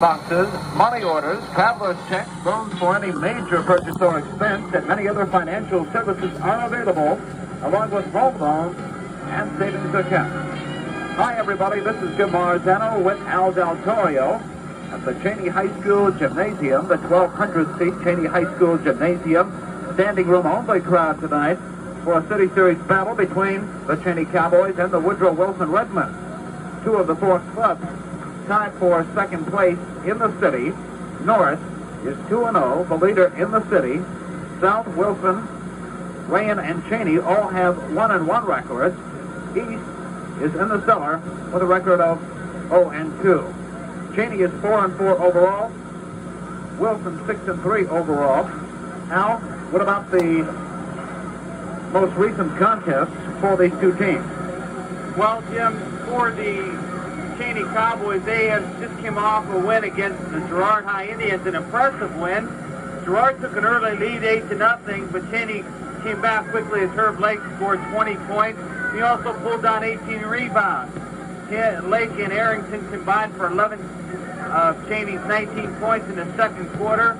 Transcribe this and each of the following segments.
boxes, money orders, traveler's checks, loans for any major purchase or expense, and many other financial services are available, along with home loans and savings accounts. Hi, everybody. This is Jim Marzano with Al Del Torio at the Chaney High School Gymnasium, the 1,200-seat Chaney High School Gymnasium. Standing room only crowd tonight for a City Series battle between the Chaney Cowboys and the Woodrow Wilson Redmen. Two of the four clubs tied for second place in the city. North is 2-0, the leader in the city. South, Wilson, Rayen, and Chaney all have 1-1 records. East is in the cellar with a record of 0-2. Chaney is 4-4 overall. Wilson 6-3 overall. Al, what about the most recent contests for these two teams? Well, Jim, for the Chaney Cowboys, they have just came off a win against the Girard High Indians, an impressive win. Girard took an early lead, 8 to nothing, but Chaney came back quickly as Herb Lake scored 20 points. He also pulled down 18 rebounds. Lake and Arrington combined for 11 of Chaney's 19 points in the second quarter.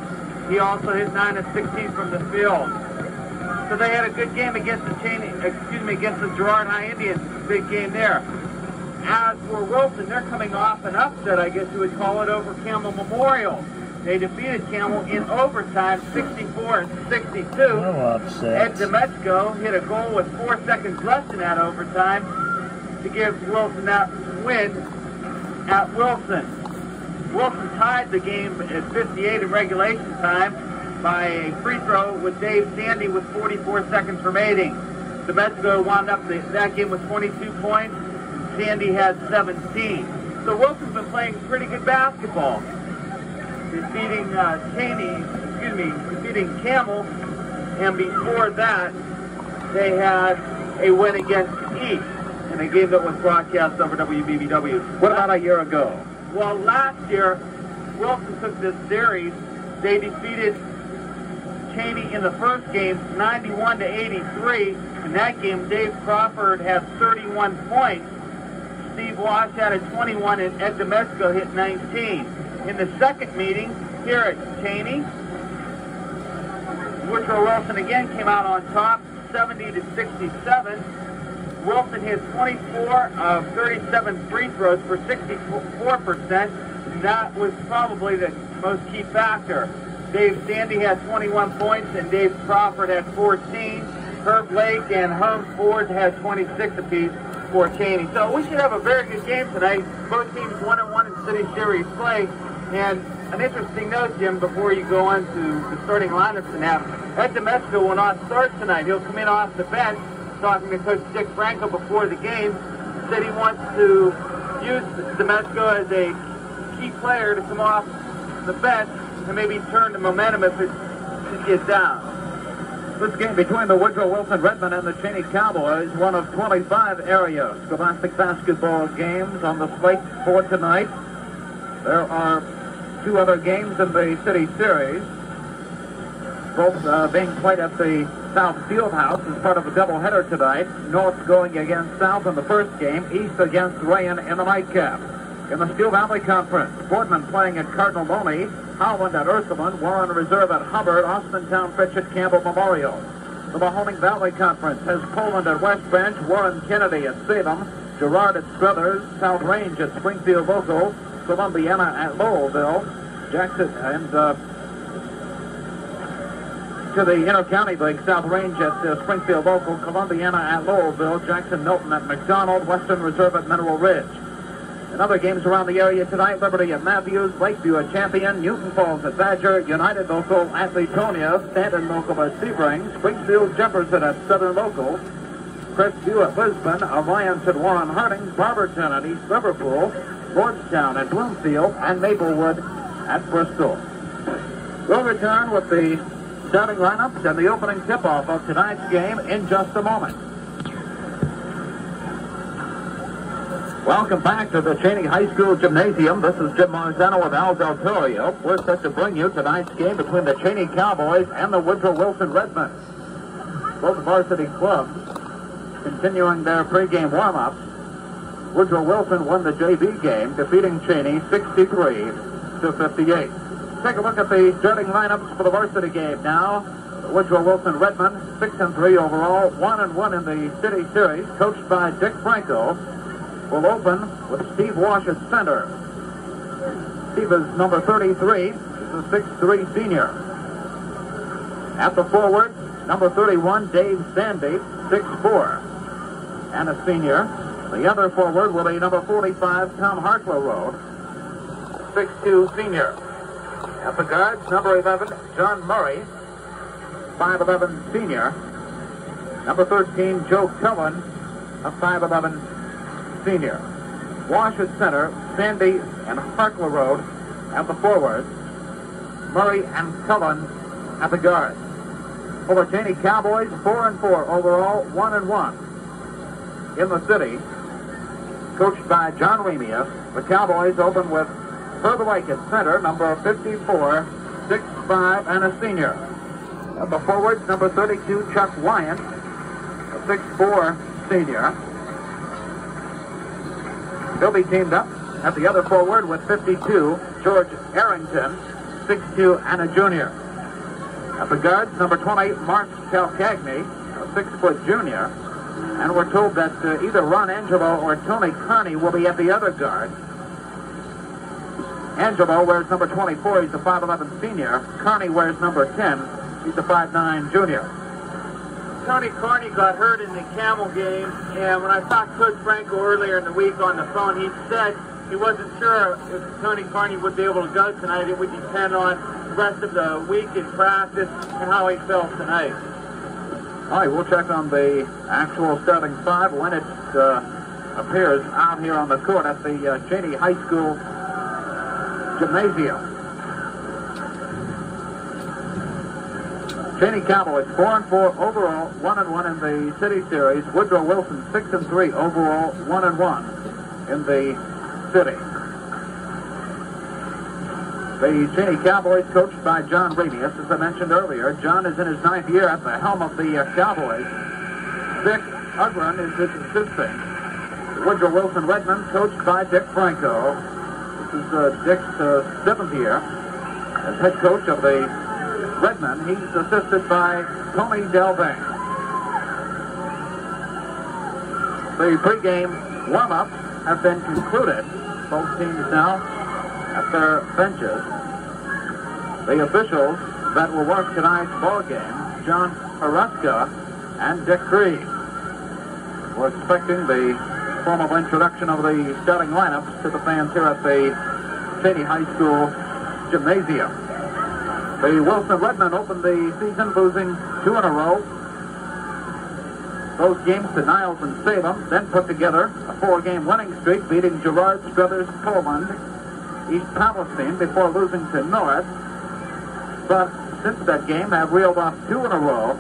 He also hit 9 of 16 from the field. So they had a good game against the Chaney, excuse me, against the Girard High Indians. Big game there. As for Wilson, they're coming off an upset, I guess you would call it, over Campbell Memorial. They defeated Campbell in overtime, 64 and 62. No upset. Ed Demechko hit a goal with four seconds left in that overtime to give Wilson that win at Wilson. Wilson tied the game at 58 in regulation time by a free throw with Dave Sandy with 44 seconds remaining. Demechko wound up the, that game with 22 points. Sandy had 17. So Wilson's been playing pretty good basketball. Defeating uh, excuse me, defeating Campbell, and before that, they had a win against East in a game that was broadcast over WBBW. What about a year ago? Well, last year, Wilson took this series. They defeated Chaney in the first game, 91 to 83. In that game, Dave Crawford had 31 points. Steve Walsh had a 21 and Ed Demechko hit 19. In the second meeting, here at Chaney, Woodrow Wilson again came out on top, 70 to 67. Wilson hit 24 of 37 free throws for 64%. That was probably the most key factor. Dave Sandy had 21 points and Dave Crawford had 14. Herb Lake and Holmes Ford had 26 apiece So we should have a very good game tonight. Both teams one and one in City Series play. And an interesting note, Jim, before you go on to the starting lineups and that, Ed Demechko will not start tonight. He'll come in off the bench. Talking to Coach Dick Franco before the game, said he wants to use Demechko as a key player to come off the bench and maybe turn the momentum if it gets down. This game between the Woodrow Wilson Redmen and the Chaney Cowboys, one of 25 area scholastic basketball games on the slate for tonight. There are two other games in the City Series, both uh, being played at the South Fieldhouse as part of a doubleheader tonight. North going against South in the first game, East against Rayen in the nightcap. In the Steel Valley Conference, Boardman playing at Cardinal Mooney, Howland at Ursuline, Warren Reserve at Hubbard, Austintown Fitch at Campbell Memorial. The Mahoning Valley Conference has Poland at West Branch, Warren Kennedy at Salem, Girard at Struthers, South Range at Springfield Local, Columbiana at Lowellville, Jackson and uh, to the Inter-County League, South Range at uh, Springfield Local, Columbiana at Lowellville, Jackson Milton at McDonald, Western Reserve at Mineral Ridge. In other games around the area tonight, Liberty at Matthews, Lakeview at Champion, Newton Falls at Badger, United Local at Leetonia, Stanton Local at Sebring, Springfield Jefferson at Southern Local, Crestview at Lisbon, Alliance at Warren Harding, Barberton at East Liverpool, Lordstown at Bloomfield, and Maplewood at Bristol. We'll return with the starting lineups and the opening tip-off of tonight's game in just a moment. Welcome back to the Chaney High School Gymnasium. This is Jim Marzano with Al Del. We're set to bring you tonight's game between the Chaney Cowboys and the Woodrow Wilson Redmen. Both varsity clubs continuing their pregame warm-ups. Woodrow Wilson won the JV game, defeating Chaney 63 to 58. Take a look at the starting lineups for the varsity game now. Woodrow Wilson Redmen, 6 and 3 overall, 1 and 1 in the city series, coached by Dick Franco, will open with Steve Wash at center. Steve is number 33. He's a 6'3 senior. At the forward, number 31, Dave Sandy, 6'4 and a senior. The other forward will be number 45, Tom Hartleroad, 6'2 senior. At the guards, number 11, John Murray, 5'11 senior. Number 13, Joe Cullen, a 5'11 senior. Wash at center, Sandy and Hartleroad at the forward, Murray and Cullen at the guards. For Chaney Cowboys, 4 and 4 overall, 1 and 1 in the city, coached by John Remius. The Cowboys open with Herb at center, number 54, 6'5", and a senior. At the forwards, number 32, Chuck Wyant, a 6'4", senior. He'll be teamed up at the other forward with 52, George Arrington, 6'2", and a junior. At the guards, number 20, Mark Calcagni, a six-foot junior. And we're told that uh, either Ron Angelo or Tony Carney will be at the other guard. Angelo wears number 24. He's a 5'11 senior. Carney wears number 10. He's a 5'9 junior. Tony Carney got hurt in the Campbell game, and when I talked to Franco earlier in the week on the phone, he said he wasn't sure if Tony Carney would be able to go tonight. It would depend on the rest of the week in practice and how he felt tonight. All right, we'll check on the actual starting five when it uh, appears out here on the court at the uh, Chaney High School Gymnasium. Chaney Cowboys four and four overall, one and one in the city series. Woodrow Wilson six and three overall, one and one in the city. The Chaney Cowboys, coached by John Remius, as I mentioned earlier. John is in his ninth year at the helm of the uh, Cowboys. Dick Ugran is his assistant. Woodrow Wilson Redmen, coached by Dick Franco. This is uh, Dick's uh, seventh year as head coach of the Redmen. He's assisted by Tony Delving. The pregame warm-up has been concluded. Both teams now at their benches. The officials that will work tonight's ball game, John Haruska and Dick Creed. We're expecting the formal introduction of the starting lineups to the fans here at the Chaney High School Gymnasium. The Wilson Redmen opened the season losing two in a row. Those games to Niles and Salem, then put together a four-game winning streak, beating Girard Struthers, Poland, East Palestine before losing to Norris. But since that game, have reeled off two in a row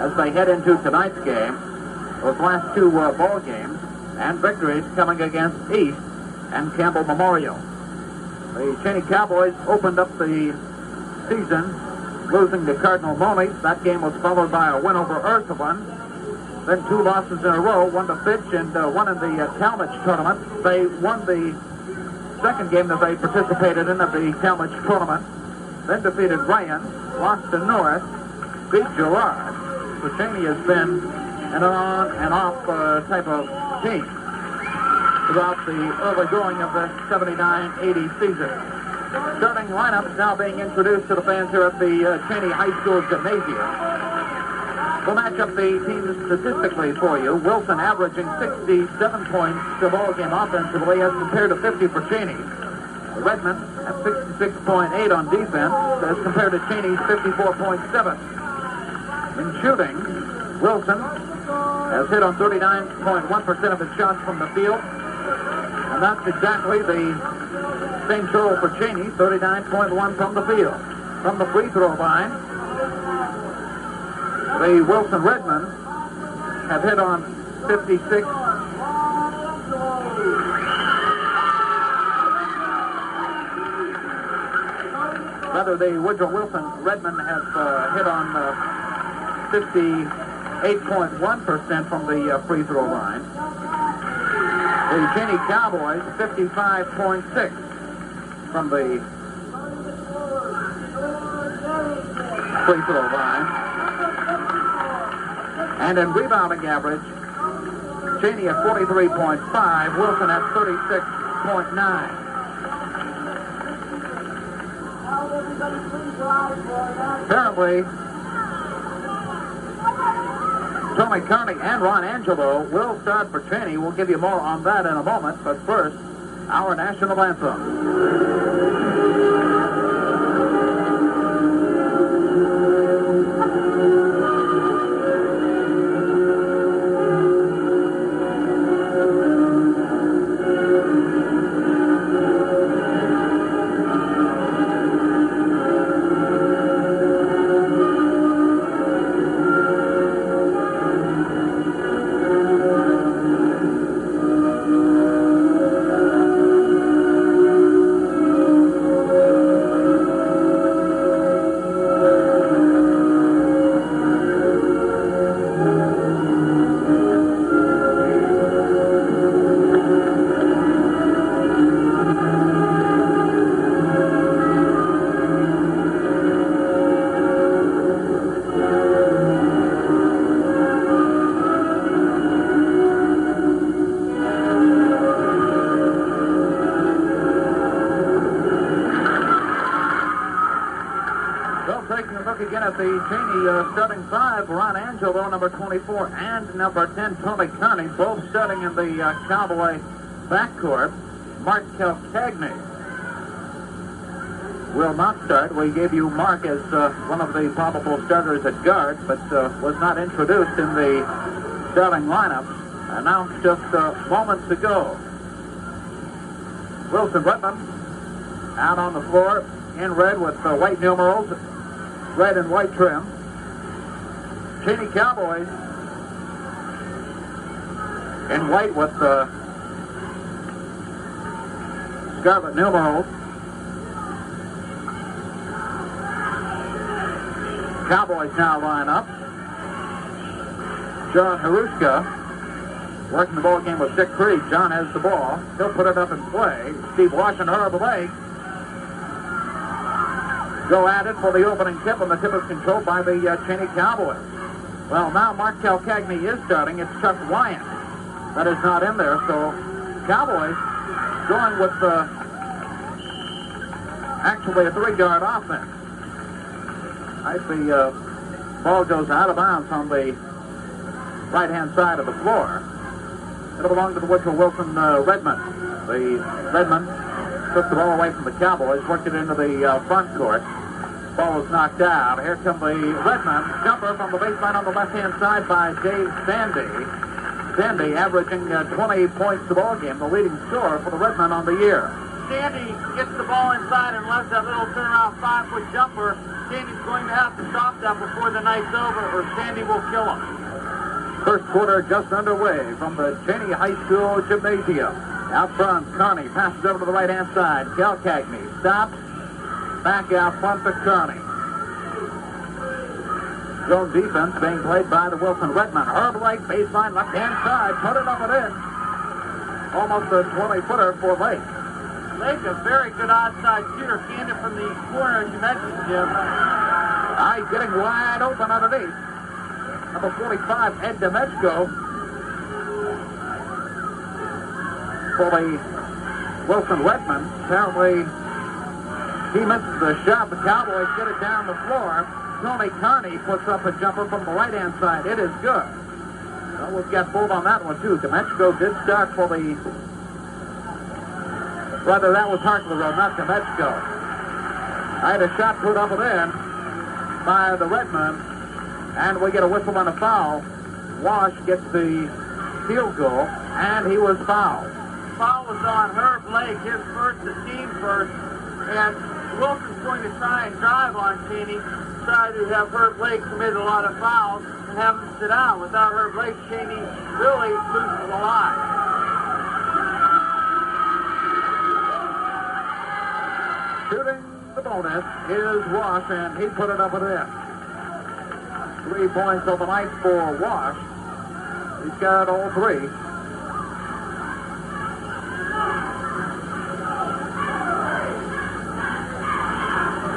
as they head into tonight's game. Those last two uh, ball games and victories coming against East and Campbell Memorial. The Chaney Cowboys opened up the season losing to Cardinal Mooney. That game was followed by a win over Ursuline. Then two losses in a row, one to Fitch and uh, one in the uh, Tallmadge tournament. They won the second game that they participated in of the Tallmadge tournament. Then defeated Rayen, lost to Norris, beat Girard. So Chaney has been an on and off uh, type of team throughout the early going of the 79-80 season. Starting lineups now being introduced to the fans here at the uh, Chaney High School Gymnasium. We'll match up the teams statistically for you. Wilson averaging 67 points per ball game offensively as compared to 50 for Chaney. Redmen at 66.8 on defense as compared to Chaney's 54.7. In shooting, Wilson has hit on 39.1% of his shots from the field. And that's exactly the same total for Chaney, 39.1 from the field. From the free throw line, the Wilson Redmen have hit on 56. Rather, the Woodrow Wilson Redmen have uh, hit on uh, 58.1% from the uh, free throw line for the Chaney Cowboys, 55.6 from the free throw line. And in rebounding average, Chaney at 43.5, Wilson at 36.9. Apparently, Tony Carney and Ron Angelo will start for Chaney. We'll give you more on that in a moment, but first, our national anthem. Uh, starting five, Ron Angelo, number 24, and number 10, Tony Carney, both starting in the uh, Cowboy backcourt. Mark Calcagni will not start. We gave you Mark as uh, one of the probable starters at guard, but uh, was not introduced in the starting lineup, announced just uh, moments ago. Wilson Redmen out on the floor in red with white numerals, red and white trim. Chaney Cowboys in white with uh, scarlet numerals. Cowboys now line up. John Haruska working the ball game with Dick Creed. John has the ball. He'll put it up in play. Steve Washington Herb Lake go at it for the opening tip, and the tip is controlled by the uh, Chaney Cowboys. Well, now Mark Calcagni is starting. It's Chuck Wyant that is not in there, so Cowboys going with uh, actually a three-yard offense. Right, the uh, ball goes out of bounds on the right-hand side of the floor. It'll belong to the Woodrow Wilson uh, Redmen. The Redmen took the ball away from the Cowboys, worked it into the uh, front court. Ball was knocked out. Here come the Redmen jumper from the baseline on the left-hand side by Dave Sandy. Sandy averaging uh, 20 points a ball game, the leading scorer for the Redmen on the year. Sandy gets the ball inside and lets that little turnaround five-foot jumper. Sandy's going to have to stop that before the night's over, or Sandy will kill him. First quarter just underway from the Chaney High School Gymnasium. Out front, Carney passes over to the right-hand side. Calcagni stops. Back out front to Carney. Zone defense being played by the Wilson Redmen. Herb Lake, baseline, left-hand side. Put it up and in. Almost a 20-footer for Lake. Lake, a very good outside shooter, candid from the corner, as you mentioned, Jim. He's getting wide open underneath. Number 45, Ed Demechko. For the Wilson Redmen. Apparently, he misses the shot. The Cowboys get it down the floor. Tony Carney puts up a jumper from the right-hand side. It is good. Well, we'll get fooled on that one, too. Demechko did start for the... Rather, that was Harkler, not Demechko. I had a shot put up and in by the Redmen, and we get a whistle on a foul. Wash gets the field goal, and he was fouled. Foul was on Herb Lake, his first, the team first, and Wilson's going to try and drive on Chaney, try to have Herb Lake commit a lot of fouls and have him sit out. Without Herb Lake, Chaney really loses the line. Shooting the bonus is Wash, and he put it up and in. Three points of the night for Wash. He's got all three.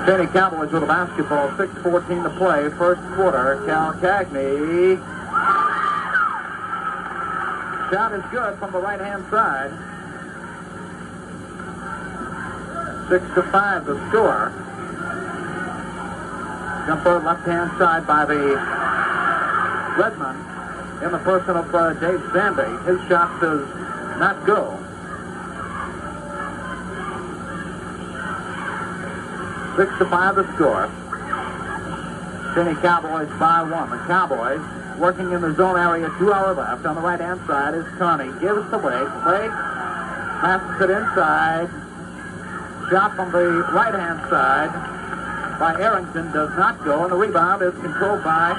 Chaney Cowboys with a basketball, 6.14 to play, first quarter. Calcagni. Shot is good from the right-hand side. Six to five the score. Jumper left-hand side by the Redmen in the person of uh, Dave Sandy. His shot does not go. Six to five the score. Chaney Cowboys by one. The Cowboys working in the zone area, two hour left. On the right hand side is Carney. Gives the Blake. Blake passes it inside. Shot from the right hand side by Arrington does not go, and the rebound is controlled by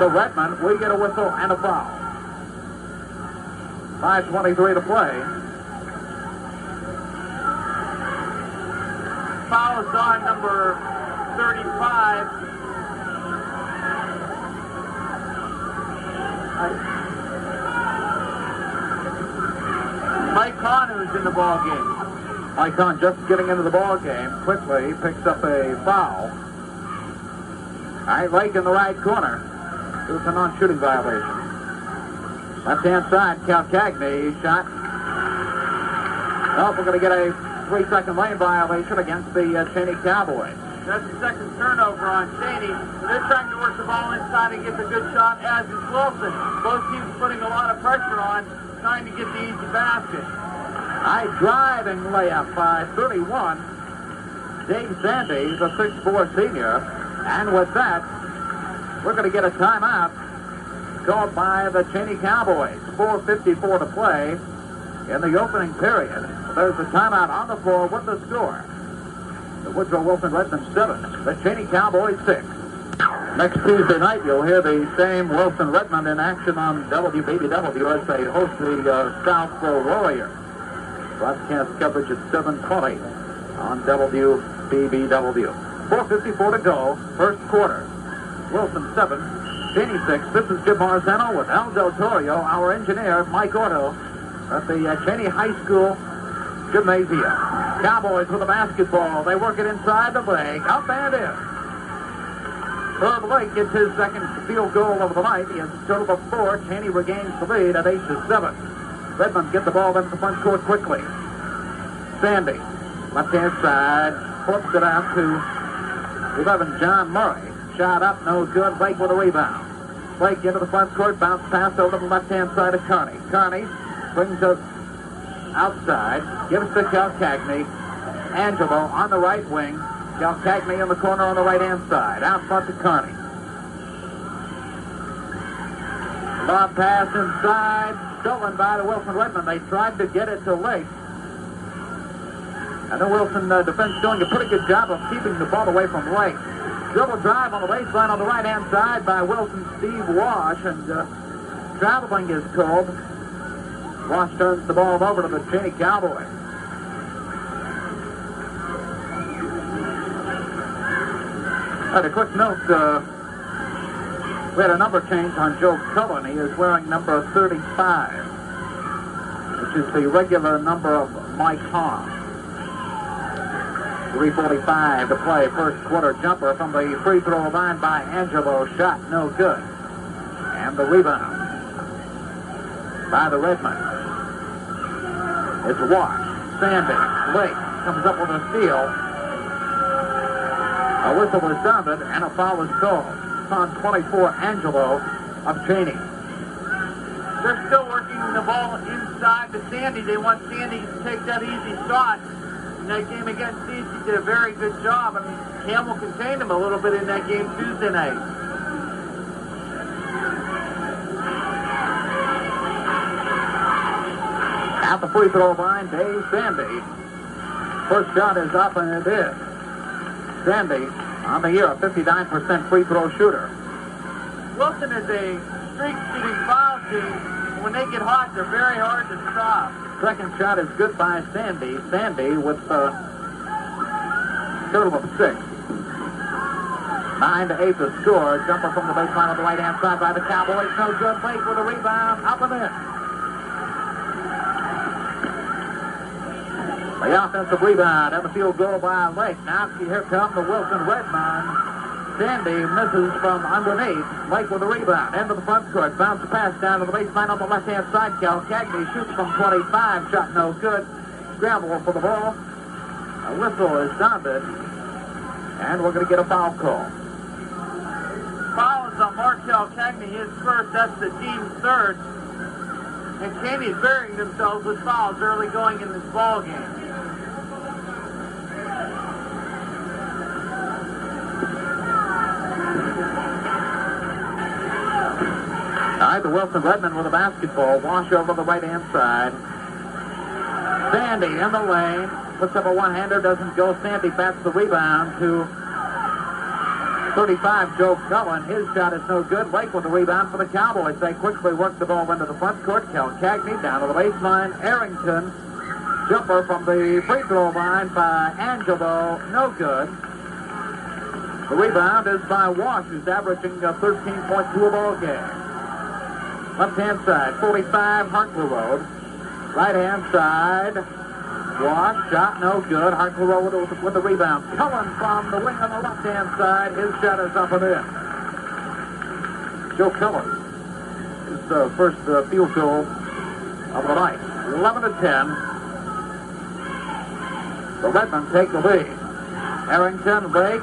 the Redmen. We get a whistle and a foul. 5.23 to play. Is on number 35. Mike Kahn, who's in the ball game. Mike Kahn just getting into the ball game quickly picks up a foul. Right, Lake in the right corner. It was a non-shooting violation. Left-hand side, Calcagni shot. Oh, we're going to get a three-second lane violation against the uh, Chaney Cowboys. That's the second turnover on Chaney. They're trying to work the ball inside and get the good shot, as is Wilson. Both teams putting a lot of pressure on, trying to get the easy basket. High driving layup by 31. Dave Sandy, the 6'4 senior. And with that, we're going to get a timeout called by the Chaney Cowboys. 4.54 to play in the opening period. There's a timeout on the floor with the score. The Woodrow Wilson Redmen 7, the Chaney Cowboys 6. Next Tuesday night, you'll hear the same Wilson Redmen in action on WBBW as they host the uh, Southville Warriors. Broadcast coverage at 720 on WBBW. 4.54 to go, first quarter. Wilson 7, Chaney 6. This is Jim Marzano with Al Del Torio, our engineer, Mike Otto, at the uh, Chaney High School Gymnasium. Cowboys with the basketball. They work it inside the leg. Up and in. Herb Lake gets his second field goal of the night. He has a total of four. Cheney regains the lead at 8 to 7. Redmen get the ball into the front court quickly. Sandy, left hand side, flips it out to 11, John Murray. Shot up, no good. Blake with a rebound. Blake into the front court, bounce pass over to the left hand side of Carney. Carney brings us outside, gives to Cal Cagney. Angelo on the right wing. Calcagni in the corner on the right hand side. Out front to Carney. Lob pass inside, stolen by the Wilson Redmen. They tried to get it to Lake. And the Wilson uh, defense doing a pretty good job of keeping the ball away from Lake. Dribble drive on the baseline on the right-hand side by Wilson Steve Wash, and uh, traveling is called. Wash turns the ball over to the Chaney Cowboys. And a quick note, uh, we had a number change on Joe Cullen. He is wearing number 35, which is the regular number of Mike Hahn. 3.45 to play. First quarter jumper from the free throw line by Angelo. Shot no good. And the rebound by the Redmen. It's Wash. Sandy. Lake comes up with a steal. A whistle was sounded and a foul was called. On 24 Angelo of Chaney. They're still working the ball inside to Sandy. They want Sandy to take that easy shot. In that game against DC did a very good job. I mean, Campbell contained him a little bit in that game Tuesday night. The free throw line, Dave Sandy. First shot is up and it is. Sandy on the year, a 59% free throw shooter. Wilson is a streak shooting foul team. When they get hot, they're very hard to stop. Second shot is good by Sandy. Sandy with a total of six. Nine to eight to score. Jumper from the baseline on the right hand side by the Cowboys. No good. Blake with a rebound. Up and in. The offensive rebound and the field goal by Lake. Now here comes the Wilson Redmen. Sandy misses from underneath. Lake with the rebound. Into the front court. Bounce pass down to the baseline on the left-hand side. Calcagni shoots from 25. Shot no good. Scramble for the ball. A whistle is sounded. And we're going to get a foul call. Foul is on Mark Calcagni, his first. That's the team's third. And Chaney's burying themselves with fouls early going in this ball game. Right, the Wilson Redmen with a basketball. Wash over the right-hand side. Sandy in the lane. Puts up a one-hander. Doesn't go. Sandy bats the rebound to 35, Joe Cullen. His shot is no good. Lake with the rebound for the Cowboys. They quickly work the ball into the front court. Cal Cagney down to the baseline. Arrington. Jumper from the free throw line by Angelo. No good. The rebound is by Wash, who's averaging uh, 13.2 a ball game. Left-hand side, 45, Hartleroad. Right-hand side, Wash, shot no good. Hartleroad with, with the rebound. Cullen from the wing on the left-hand side. His shot is up and in. Joe Cullen. His uh, first uh, field goal of the night. 11 to 10. The Redmen take the lead. Harrington, Blake,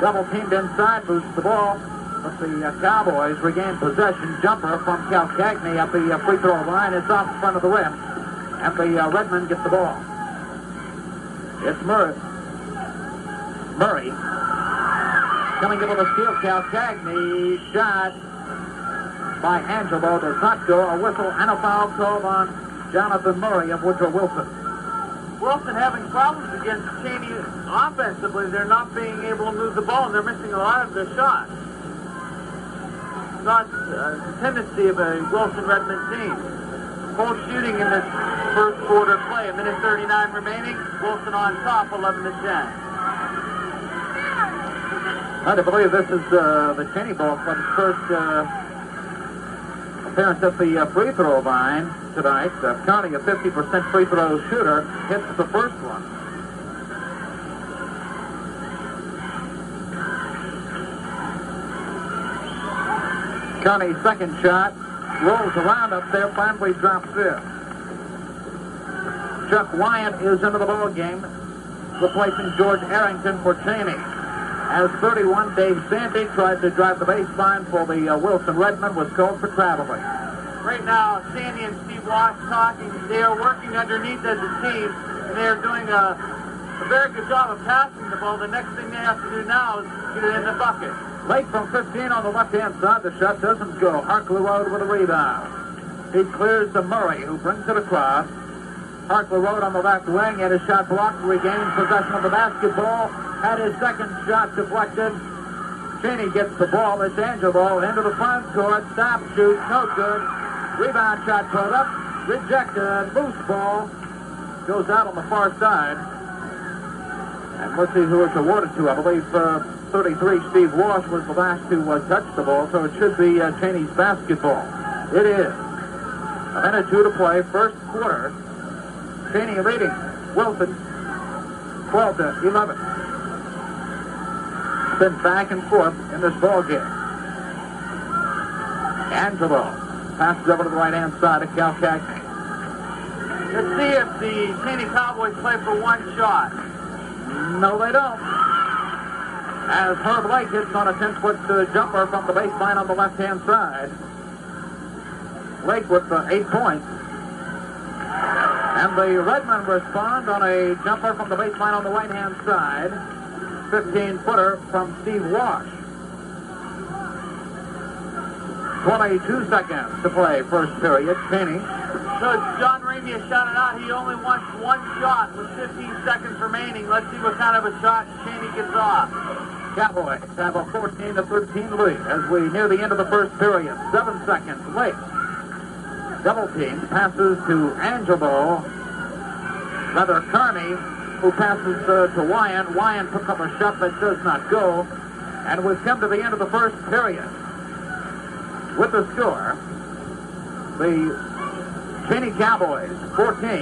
double teamed inside, moves the ball. But the uh, Cowboys regain possession. Jumper from Calcagni at the uh, free throw line. It's off the front of the rim. And the uh, Redmen get the ball. It's Murray. Murray. Coming in with a steal. Cal Cagney. Shot by Angelo does not go. A whistle and a foul called on Jonathan Murray of Woodrow Wilson. Wilson having problems against Chaney offensively. They're not being able to move the ball, and they're missing a lot of their shots. Not the tendency of a Wilson Redmen team. Full shooting in this first quarter play. A minute 39 remaining. Wilson on top, 11 to 10. Hard to believe this is uh, the Chaney ball club's first uh, appearance at the uh, free throw line tonight. Uh, Carney, a 50% free throw shooter, hits the first one. Carney's second shot rolls around up there, finally drops in. Chuck Wyant is into the ball game, replacing George Arrington for Chaney. As 31, Dave Sandy tried to drive the baseline for the uh, Wilson Redmen, was called for traveling. Right now, Sandy and Steve Wash talking. They are working underneath as a team, and they are doing a, a very good job of passing the ball. The next thing they have to do now is get it in the bucket. Lake from 15 on the left-hand side. The shot doesn't go. Hartleroad with a rebound. He clears to Murray, who brings it across. Hartleroad on the left wing, and his shot blocked, regains possession of the basketball. Had his second shot deflected. Cheney gets the ball. It's Angelo into the front court. Stop, shoot, no good. Rebound shot put up, rejected. Loose ball goes out on the far side. And let's see who it's awarded to. I believe uh, 33, Steve Wash, was the last to uh, touch the ball, so it should be uh, Chaney's basketball. It is. A minute two to play, first quarter. Chaney leading. Wilson, 12 to 11. It's been back and forth in this ball game. Angelo passes over to the right-hand side of Calcagni. Let's see if the Chaney Cowboys play for one shot. No, they don't. As Herb Lake hits on a 10-foot uh, jumper from the baseline on the left-hand side. Lake with uh, eight points. And the Redmen respond on a jumper from the baseline on the right-hand side. 15-footer from Steve Wash. 22 seconds to play first period. Chaney. So John Ramey has it out he only wants one shot with 15 seconds remaining. Let's see what kind of a shot Chaney gets off. Cowboys have a 14 to 13 lead as we near the end of the first period. Seven seconds late. Double team passes to Angelo. Rather Carney, who passes uh, to Wyan. Wyan picks up a shot that does not go. And we've come to the end of the first period. With the score, the Chaney Cowboys 14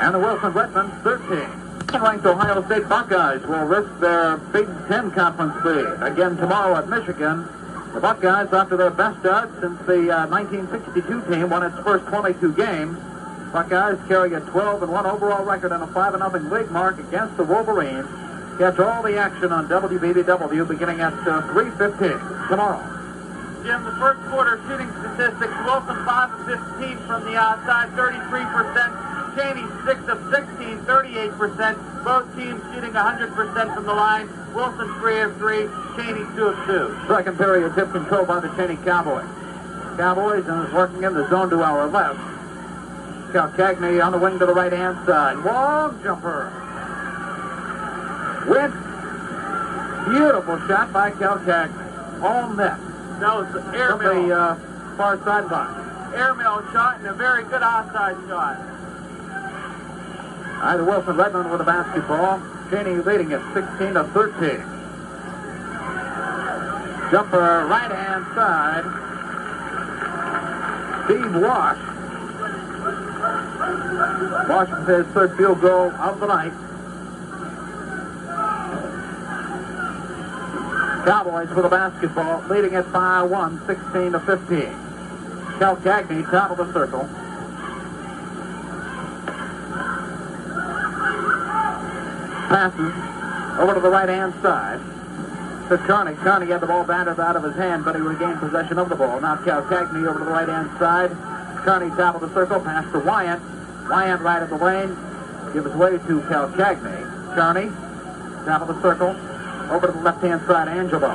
And the Wilson Redmonds 13. Ranked Ohio State Buckeyes will risk their Big Ten Conference lead again tomorrow at Michigan. The Buckeyes, after their best start since the uh, 1962 team won its first 22 games, Buckeyes carry a 12 and 1 overall record and a 5 0 league mark against the Wolverines. Catch all the action on WBBW beginning at uh, 3:15 tomorrow. Jim, the first quarter shooting statistics: Wilson 5 of 15 from the outside, 33 percent. Chaney 6 of 16, 38%. Both teams shooting 100% from the line. Wilson 3 of 3, Chaney 2 of 2. Second period tip control by the Chaney Cowboys. Cowboys and is working in the zone to our left. Calcagni on the wing to the right hand side. Long jumper. With Beautiful shot by Calcagni. All net. That was the From airmail, the uh, far sideline. airmail shot and a very good outside shot. Ida Wilson Redmen with the basketball. Chaney leading at 16 to 13. Jumper right hand side. Steve Wash. Washington's third field goal of the night. Cowboys with the basketball, leading it by one, 16 to 15. Calcagni, top of the circle. Passes over to the right-hand side to Carney. Carney had the ball batted out of his hand, but he regained possession of the ball. Now Calcagni over to the right-hand side. Carney top of the circle, pass to Wyant. Wyant right of the lane, gives way to Calcagni. Carney, top of the circle, over to the left-hand side, Angelo.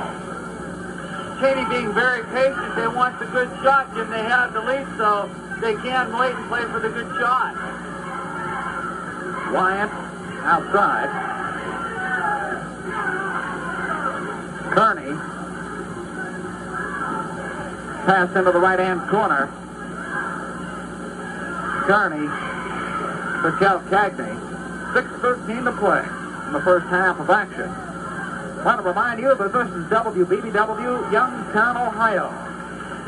Chaney being very patient. They want the good shot, Jim. They have the lead, so they can wait and play for the good shot. Wyant outside. Carney. Pass into the right-hand corner. Carney for Cal Cagney. 6.13 to play in the first half of action. I Want to remind you that this is WBBW Youngstown, Ohio.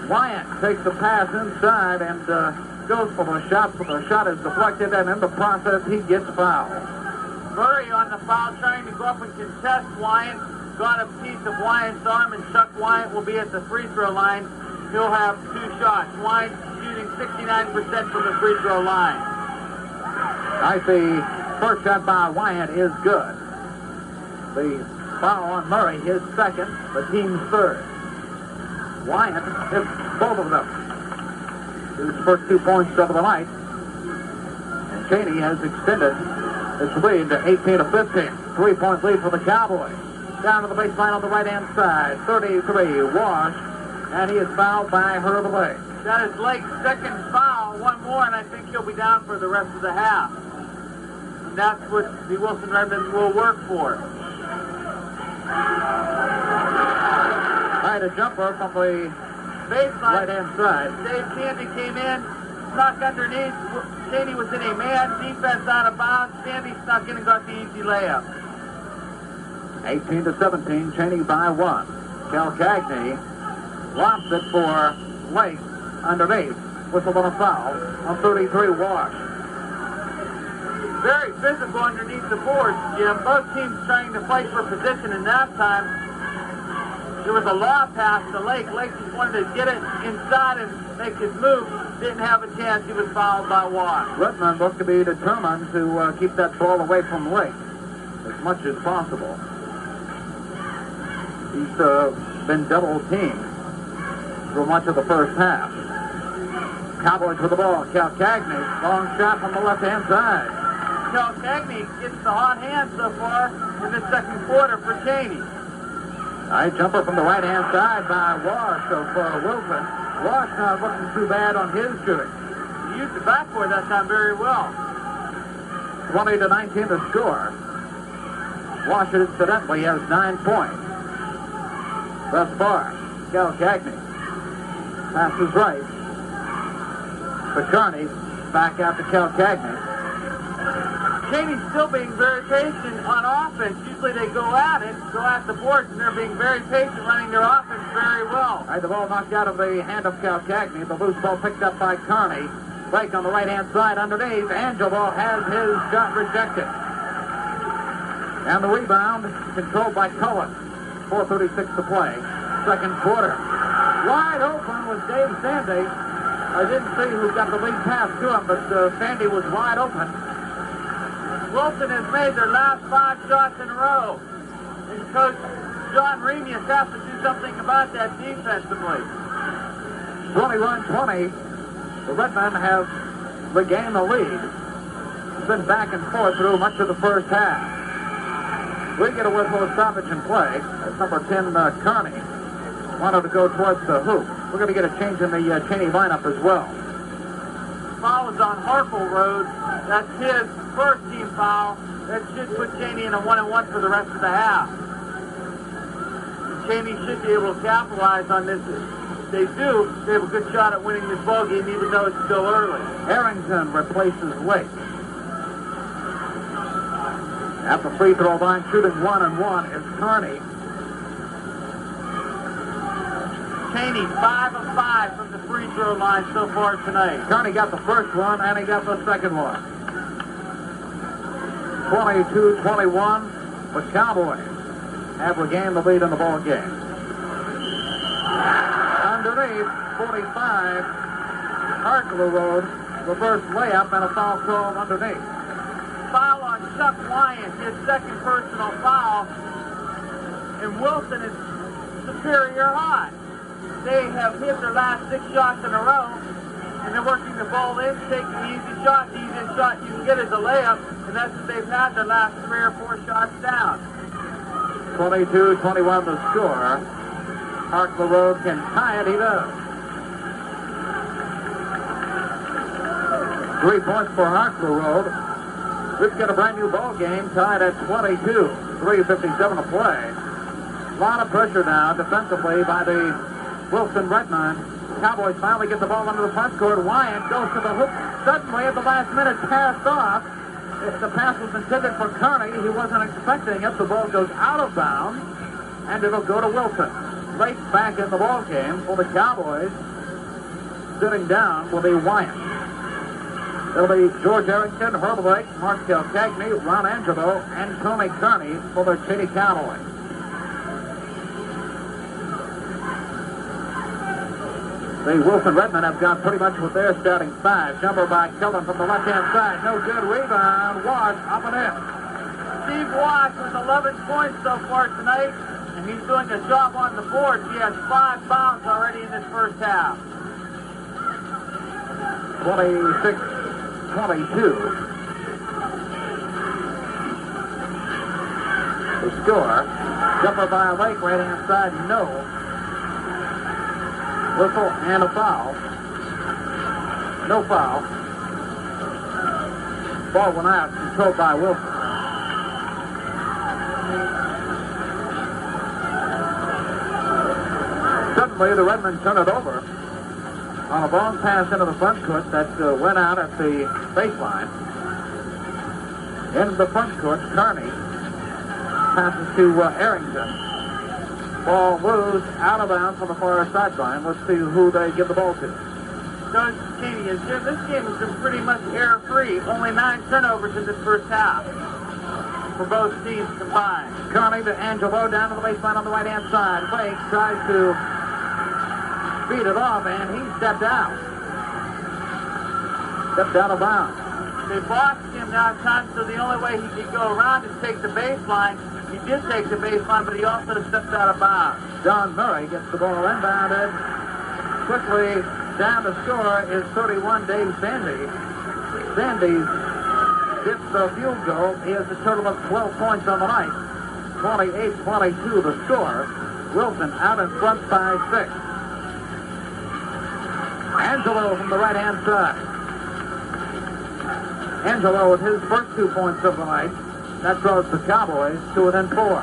Wyant takes the pass inside and uh, goes for the shot, but the shot is deflected, and in the process, he gets fouled. Murray on the foul trying to go up and contest Wyant. Got a piece of Wyant's arm, and Chuck Wyant will be at the free throw line. He'll have two shots. Wyant shooting 69% from the free throw line. I see first shot by Wyant is good. The foul on Murray, his second, the team's third. Wyant hits both of them. His first two points of the night. And Chaney has extended its lead to 18 to 15. Three-point lead for the Cowboys. Down to the baseline on the right-hand side. 33, Wash. And he is fouled by Herb Lake. That is Lake's second foul. One more, and I think he'll be down for the rest of the half. And that's what the Wilson Redmonds will work for. Tried a jumper from the Baseline. right-hand side. Dave Sandy came in, snuck underneath. Chaney was in a man defense out of bounds. Sandy snuck in and got the easy layup. 18 to 17, Chaney by one. Calcagni lobs it for Lake underneath. Whistle on a foul on 33 Wash. Very physical underneath the boards, Jim. Both teams trying to fight for position, and that time there was a law pass to Lake. Lake just wanted to get it inside and make his move. Didn't have a chance. He was fouled by Wash. Redmen looked to be determined to uh, keep that ball away from Lake as much as possible. He's uh, been double teamed for much of the first half. Cowboys with the ball. Calcagni, long shot from the left-hand side. Calcagni gets the hot hand so far in the second quarter for Chaney. High jumper from the right-hand side by Wash so uh, Wilson. Uh, Wash not looking too bad on his shooting. He used the backboard that time very well. 20 to 19 to score. Wash incidentally has nine points thus far. Calcagni passes right. Carney, back out to Calcagni. Chaney's still being very patient on offense. Usually they go at it, go at the boards, and they're being very patient, running their offense very well. Right, the ball knocked out of the hand of Calcagni. The loose ball picked up by Carney. Blake on the right-hand side underneath. Angelo has his shot rejected. And the rebound controlled by Cullen. 4.36 to play. Second quarter. Wide open was Dave Sandy. I didn't see who got the lead pass to him, but uh, Sandy was wide open. Wilson has made their last five shots in a row. And Coach John Remius has to do something about that defensively. 21-20. The Redmen have regained the lead. It's been back and forth through much of the first half. We get a whistle of stoppage in play. That's number 10, uh. Wanted to go towards the hoop. We're going to get a change in the uh, Chaney lineup as well. Foul is on Hartleroad. That's his first team foul. That should put Chaney in a one and one for the rest of the half. Chaney should be able to capitalize on this. If they do, they have a good shot at winning this ball game, even though it's still early. Harrington replaces Lake. At the free throw line, shooting one and one is Carney. Chaney, five of five from the free throw line so far tonight. Carney got the first one, and he got the second one. 22-21, the Cowboys have regained the lead in the ball game. Underneath, 45, Hartleroad, reverse layup and a foul called underneath. Foul on Chuck Wyant, his second personal foul. And Wilson is superior high. They have hit their last six shots in a row, and they're working the ball in, taking the easy shot. The easiest shot you can get is a layup, and that's what they've had their last three or four shots down. 22-21 the score. Hartleroad can tie it, he does. Three points for Hartleroad. We've got a brand new ball game tied at 22. 3.57 to play. A lot of pressure now defensively by the Wilson Redmen. Cowboys finally get the ball under the front court. Wyant goes to the hook. Suddenly at the last minute passed off. If the pass was intended for Carney, he wasn't expecting it. The ball goes out of bounds, and it'll go to Wilson. Right back in the ball game for the Cowboys. Sitting down will be Wyant. It'll be George Erickson, Herb Lake, Mark Calcagni, Ron Angelo, and Tony Carney for the Chaney Cowboys. The Wilson Redmen have got pretty much with their starting five. Jumper by Kellen from the left-hand side. No good rebound. Wash up and in. Steve Wash with 11 points so far tonight, and he's doing a job on the board. He has five fouls already in this first half. 26-22. The score. Jumper by Lake, right-hand side, no. Whistle and a foul. No foul. Ball went out, controlled by Wilson. Suddenly, the Redmen turn it over on a long pass into the front court that uh, went out at the baseline. Into the front court, Carney passes to uh, Harrington. Ball moves out of bounds on the far sideline. Let's see who they give the ball to. Doug Cheney is Jim. This game has been pretty much error-free. Only nine turnovers in this first half for both teams combined. Carney to Angelo down to the baseline on the right-hand side. Blake tries to beat it off, and he stepped out. Stepped out of bounds. They blocked him now time, so the only way he could go around is take the baseline. He did take the baseline, but he also stepped out of bounds. John Murray gets the ball inbounded. Quickly down the score is 31 Dave Sandy. Sandy's gets the field goal. He has a total of 12 points on the night. 28-22 the score. Wilson out in front by six. Angelo from the right-hand side. Angelo with his first two points of the night. That throws the Cowboys to within four.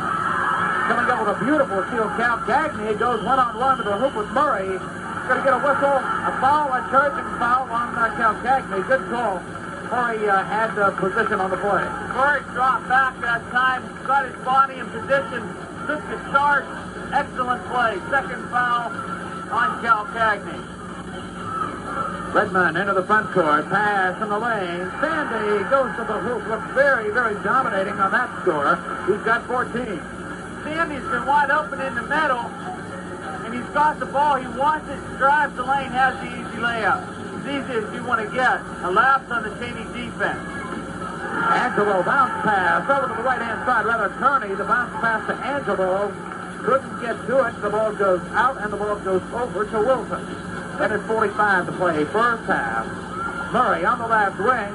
Coming up with a beautiful steal count. Gagne goes one-on-one to the hoop with Murray. Going to get a whistle, a foul, a charging foul on uh, Calcagni. Good call. Murray uh, had the position on the play. Murray dropped back that time, got his body in position, took the charge. Excellent play. Second foul on Cal Cagney. Redmen into the front court. Pass in the lane. Sandy goes to the hoop. Looks very, very dominating on that score. He's got 14. Sandy's been wide open in the middle, and he's got the ball. He wants it, drives the lane, has the easy layup. As easy as you want to get. A lapse on the Chaney defense. Angelo bounce pass over to the right-hand side. Rather Carney, the bounce pass to Angelo. Couldn't get to it. The ball goes out, and the ball goes over to Wilson. Minute 45 to play, first half. Murray on the left wing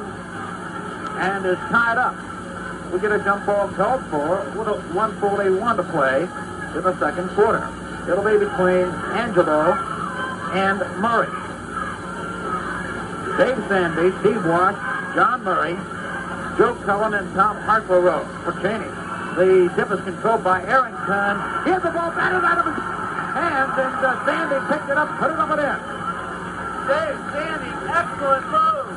and is tied up. We get a jump ball called for with a 141 to play in the second quarter. It'll be between Angelo and Murray. Dave Sandy, Steve Wash, John Murray, Joe Cullen, and Tom Hartleroad for Chaney. The tip is controlled by Arrington. Here's the ball batted out of his hands, and uh, Sandy picked it up, put it and in. Dave Sandy, excellent move.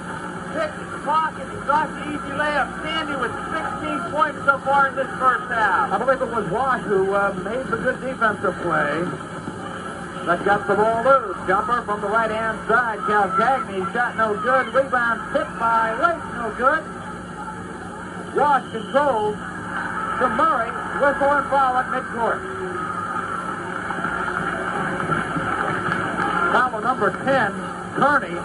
Picked his pocket, he got the easy layup. Sandy with 16 points so far in this first half. I believe it was Wash who uh, made the good defensive play. That got the ball loose. Jumper from the right-hand side. Calcagni shot no good. Rebound tipped by Lake, no good. Wash controls to Murray. Whistle and foul at midcourt. Foul number 10, Carney.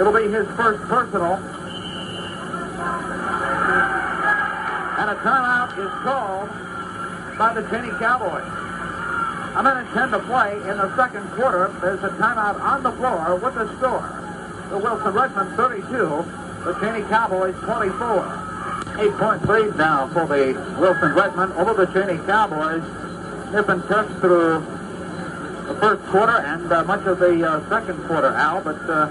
It'll be his first personal. And a timeout is called by the Chaney Cowboys. A minute 10 to play in the second quarter. There's a timeout on the floor with the score. The Wilson Redmen 32, the Chaney Cowboys 24. Eight point lead now for the Wilson Redmen over the Chaney Cowboys. Nip and tuck through first quarter and uh, much of the uh, second quarter, Al, but uh,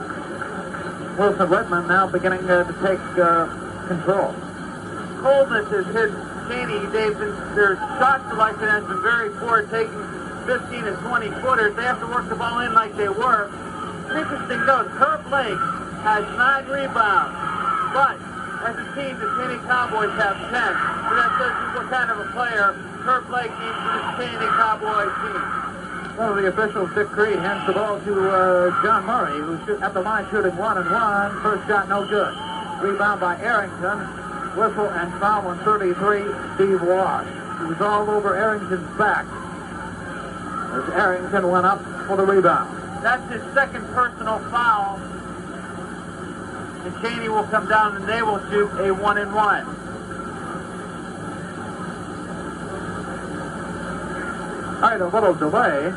Wilson Redmen now beginning uh, to take uh, control. Coldness has hit Chaney. They've been, their shot selection has been very poor, taking 15 and 20 footers. They have to work the ball in like they were. Interesting note, Herb Lake has nine rebounds, but as a team, the Chaney Cowboys have 10. So that says what kind of a player Herb Lake needs for this Chaney Cowboys team. One of the officials, Dick Creed, hands the ball to uh, John Murray, who's at the line shooting one and one. First shot, no good. Rebound by Arrington. Whistle and foul on 33, Steve Wash. He was all over Arrington's back as Arrington went up for the rebound. That's his second personal foul. And Chaney will come down and they will shoot a one and one. All right, a little delay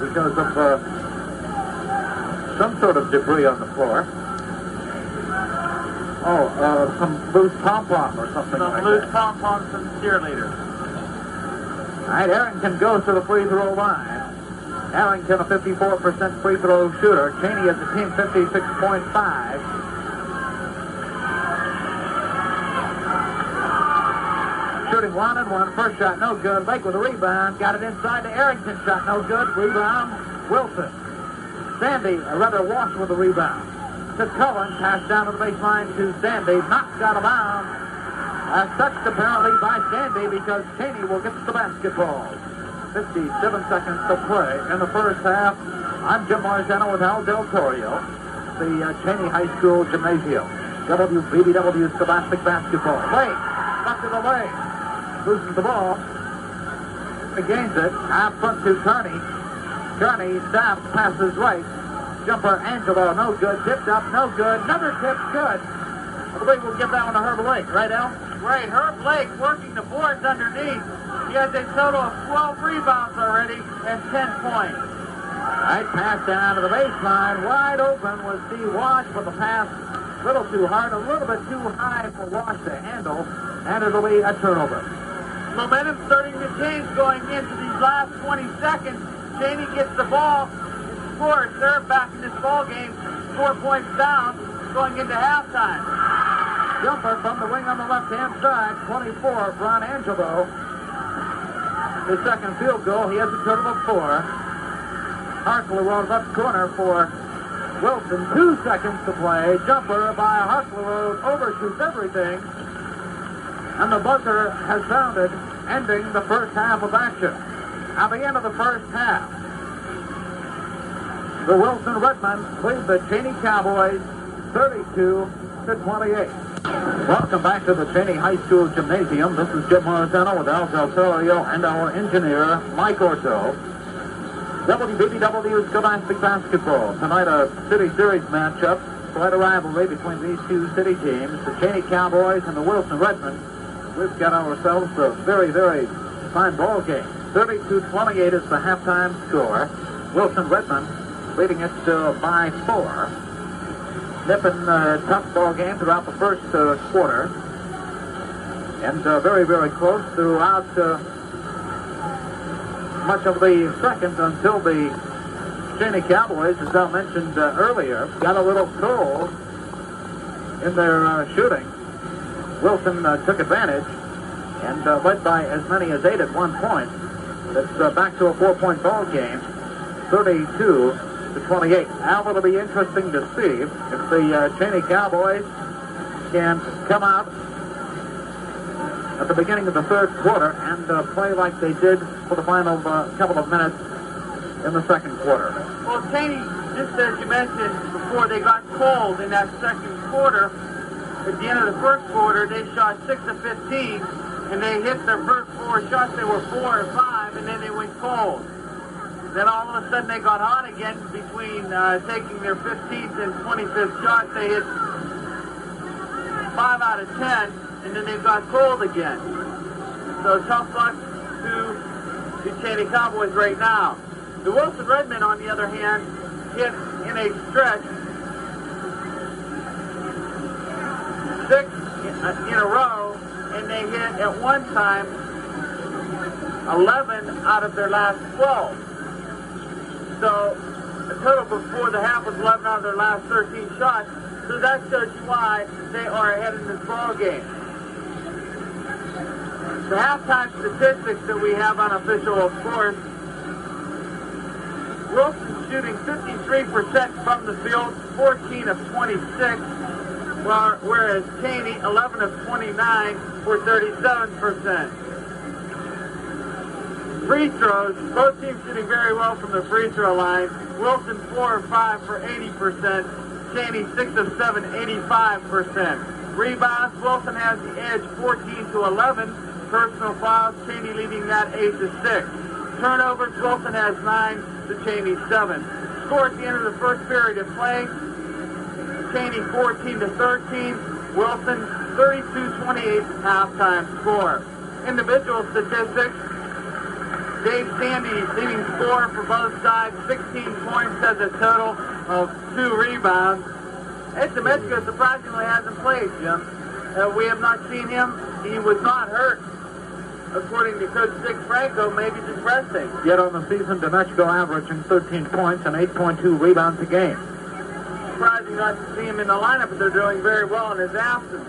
because of uh, some sort of debris on the floor. Oh, uh, some loose pom-pom or something Some like loose that. pom-poms from cheerleaders. All right, Arrington goes to the free throw line. Arrington, a 54% free throw shooter. Chaney is a team 56.5. Shooting one and one. First shot, no good. Lake with a rebound. Got it inside the Arrington shot, no good. Rebound, Wilson. Sandy, a rather Wash with a rebound. To Cullen, pass down to the baseline to Sandy. Knocked out of bounds. Uh, touched apparently by Sandy because Chaney will get the basketball. 57 seconds to play in the first half. I'm Jim Marzano with Al Del Torio, the uh, Chaney High School Gymnasium. WBBW Scholastic Basketball. Lane, left to the. Loses the ball. Gains it. Out front to Carney. Carney stops, passes right. Jumper Angelo, no good. Tipped up, no good. Another tip, good. I believe we'll give that one to Herb Lake, right, Al? Right, Herb Lake working the boards underneath. He has a total of 12 rebounds already and 10 points. Right pass down to the baseline. Wide open was Steve Wash, but the pass a little too hard, a little bit too high for Wash to handle, and it'll be a turnover. Momentum starting to change going into these last 20 seconds. Chaney gets the ball and scores. They're back in this ball game, four points down, going into halftime. Jumper from the wing on the left-hand side, 24, Ron Angelo. His second field goal, he has a total of four. Harkler on left corner for Wilson. Two seconds to play. Jumper by Harkler overshoots everything. And the buzzer has sounded, ending the first half of action. At the end of the first half, the Wilson Redmen lead the Chaney Cowboys 32 to 28. Welcome back to the Chaney High School Gymnasium. This is Jim Marzano with Al Deltorio and our engineer, Mike Orso. WBBW Scholastic Basketball. Tonight a City Series matchup. Quite a rivalry between these two city teams, the Chaney Cowboys and the Wilson Redmen. We've got ourselves a very, very fine ball game. 32-28 is the halftime score. Wilson Redmen leading it uh, by four. Nipping uh, tough ball game throughout the first uh, quarter. And uh, very, very close throughout uh, much of the second until the Chaney Cowboys, as I mentioned uh, earlier, got a little cold in their uh, shooting. Wilson uh, took advantage and uh, led by as many as eight at one point. It's uh, back to a four-point ball game, 32 to 28. Now it'll be interesting to see if the uh, Chaney Cowboys can come out at the beginning of the third quarter and uh, play like they did for the final uh, couple of minutes in the second quarter. Well, Chaney, just as you mentioned before, they got cold in that second quarter. At the end of the first quarter, they shot 6 of 15, and they hit their first four shots. They were 4 or 5, and then they went cold. Then all of a sudden they got hot again between uh, taking their 15th and 25th shots. They hit 5 out of 10, and then they got cold again. So tough luck to the Chaney Cowboys right now. The Wilson Redmen, on the other hand, hit in a stretch six in a row, and they hit at one time 11 out of their last 12. So the total before the half was 11 out of their last 13 shots. So that shows you why they are ahead in this ball game. The halftime statistics that we have unofficial, of course, Wilson shooting 53% from the field, 14 of 26, while, whereas Chaney 11 of 29 for 37%. Free throws, both teams shooting very well from the free throw line. Wilson 4 of 5 for 80%, Chaney 6 of 7, 85%. Rebounds, Wilson has the edge 14 to 11. Personal fouls, Chaney leading that 8 to 6. Turnovers, Wilson has 9 to Chaney 7. Score at the end of the first period of play, Chaney 14 to 13, Wilson 32-28 halftime score. Individual statistics, Dave Sandy leading scorer for both sides, 16 points as a total of two rebounds. Ed Demechko surprisingly hasn't played, Jim. Uh, we have not seen him. He was not hurt according to Coach Dick Franco, maybe just resting. Yet on the season, Demechko averaging 13 points and 8.2 rebounds a game. Surprising not to see him in the lineup, but they're doing very well in his absence.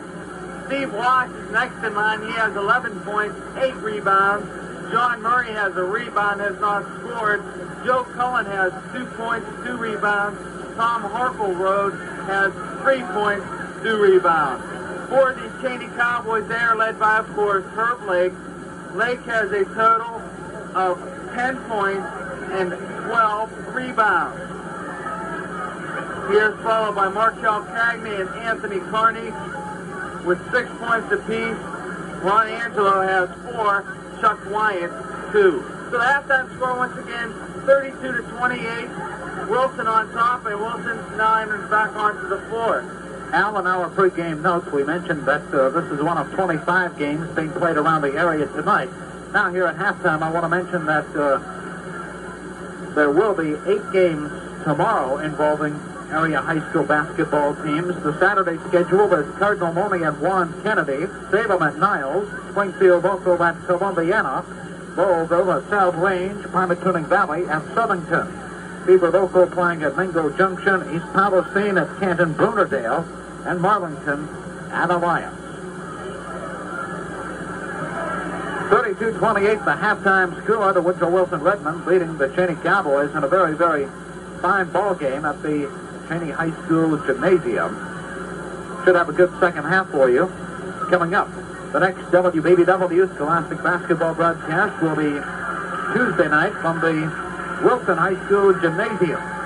Steve Wash is next in line. He has 11 points, 8 rebounds. John Murray has a rebound, has not scored. Joe Cullen has 2 points, 2 rebounds. Tom Hartleroad has 3 points, 2 rebounds. For the Chaney Cowboys, they are led by, of course, Herb Lake. Lake has a total of 10 points and 12 rebounds. He is followed by Mark Calcagni and Anthony Carney with six points apiece. Ron Angelo has four. Chuck Wyant, two. So the halftime score once again, 32 to 28. Wilson on top, and Wilson nine and back onto the floor. Al, in our pregame notes, we mentioned that uh, this is one of 25 games being played around the area tonight. Now, here at halftime, I want to mention that uh, there will be eight games tomorrow involving area high school basketball teams. The Saturday schedule is Cardinal Mooney and Warren Kennedy, Salem at Niles, Springfield also at Columbiana, Lowellville at South Range, Pymatuning Valley at Southington. Beaver Local playing at Mingo Junction, East Palestine at Canton Brunerdale, and Marlington at Alliance. 32-28, the halftime score. The Woodrow Wilson Redmen leading the Chaney Cowboys in a very, very fine ball game at the Chaney High School Gymnasium. Should have a good second half for you coming up. The next WBBW Scholastic Basketball broadcast will be Tuesday night from the Wilson High School Gymnasium.